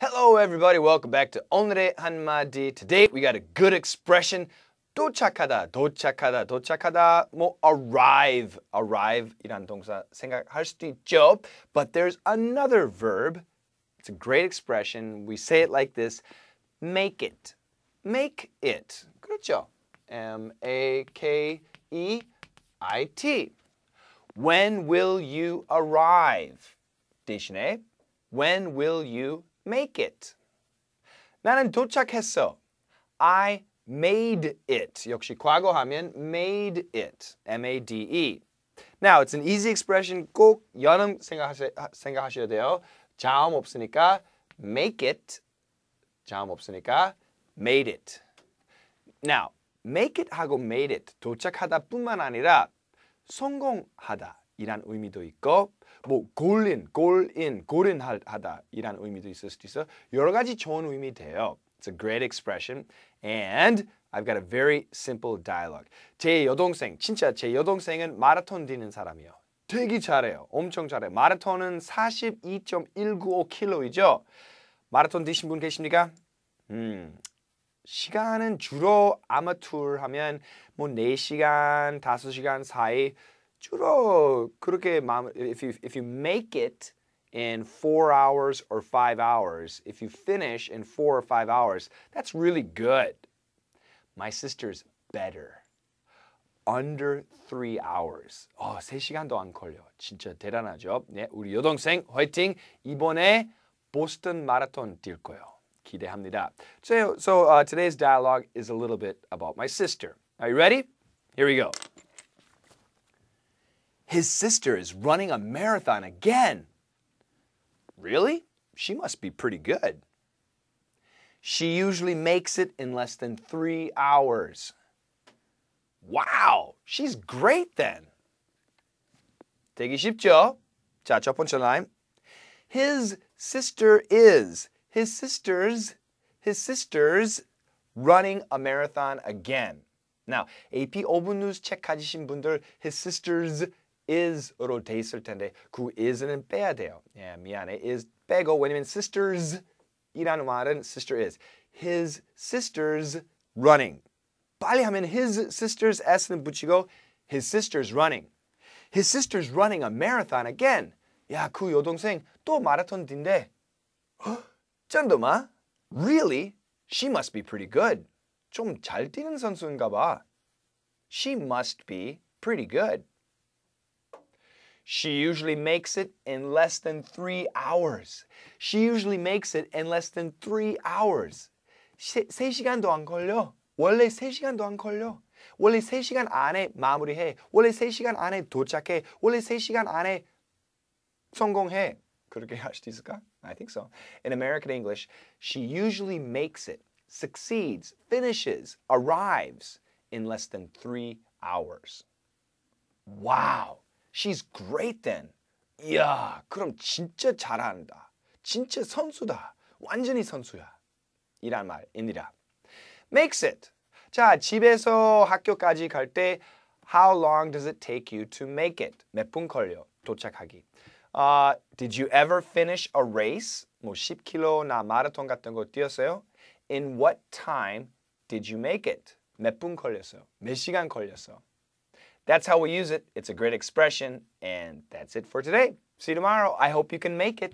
Hello everybody, welcome back to 오늘의 한마디. Today we got a good expression. 도착하다, 도착하다, 도착하다. 뭐 arrive, arrive 이란 동사 생각할 수도 있죠. But there's another verb. It's a great expression. We say it like this. Make it. Make it. 그렇죠. M A K E I T. When will you arrive? 대신에 when will you make it? 나는 도착했어. I made it. 역시 과거하면 made it. M-A-D-E. Now, it's an easy expression. 꼭 연음 생각하셔, 생각하셔야 돼요. 자음 없으니까 make it. 자음 없으니까 made it. Now, make it 하고 made it 도착하다 뿐만 아니라 성공하다 이란 의미도 있고 뭐 goal in, goal in, goal in 하다 이란 의미도 있을 수도 있어. 여러 가지 좋은 의미 돼요. It's a great expression and I've got a very simple dialogue. 제 여동생, 진짜 제 여동생은 마라톤 뛰는 사람이에요. 되게 잘해요. 엄청 잘해요. 마라톤은 42.195km이죠. 마라톤 뛰신 분 계십니까? 음, 시간은 주로 아마추어 하면 뭐 4시간, 5시간 사이 주로 그렇게 if you if you make it in 4 hours or 5 hours, if you finish in 4 or 5 hours, that's really good. My sister's better. Under 3 hours. 어, 3시간도 안 걸려. 진짜 대단하죠. 네, 우리 여동생 화이팅. 이번에 보스턴 마라톤 뛸 거예요. 기대합니다. So, so uh, today's dialogue is a little bit about my sister. Are you ready? Here we go. His sister is running a marathon again. Really? She must be pretty good. She usually makes it in less than three hours. Wow, she's great then. 되기 쉽죠? 자, 첫 번째 line. His sister is, his sisters, his sisters running a marathon again. Now, AP 5분 뉴스 책 가지신 분들, his sisters is로 돼 있을 텐데 그 is는 빼야 돼요. 예, 미안해. is 빼고 왜냐면 sisters 이라는 말은 sister is. His sisters running. 빨리 하면 his sisters s는 붙이고 his sisters running. His sisters running a marathon again. 야, 그 여동생 또 마라톤 뛴대. 쩐도마? Really? She must be pretty good. 좀 잘 뛰는 선수인가 봐. She must be pretty good. She usually makes it in less than three hours. She usually makes it in less than three hours. 세, 3시간도 안 걸려. 원래 3시간도 안 걸려. 원래 3시간 안에 마무리해. 원래 3시간 안에 도착해. 원래 3시간 안에 성공해. 그렇게 할 수도 있을까? I think so. In American English, she usually makes it, succeeds, finishes, arrives in less than three hours. Wow. She's great then. 이야, 그럼 진짜 잘한다. 진짜 선수다. 완전히 선수야. 이란 말입니다. Makes it. 자, 집에서 학교까지 갈 때 How long does it take you to make it? 몇 분 걸려 도착하기. Uh, did you ever finish a race? 뭐 10km나 마라톤 같은 거 뛰었어요? In what time did you make it? 몇 분 걸렸어요? 몇 시간 걸렸어? That's how we use it. It's a great expression, and that's it for today. See you tomorrow. I hope you can make it.